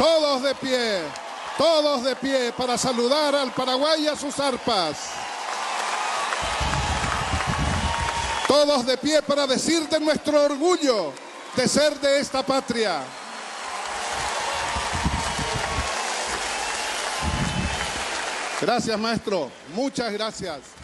Todos de pie, todos de pie para saludar al Paraguay y a sus arpas. Todos de pie para decir de nuestro orgullo de ser de esta patria. Gracias, maestro. Muchas gracias.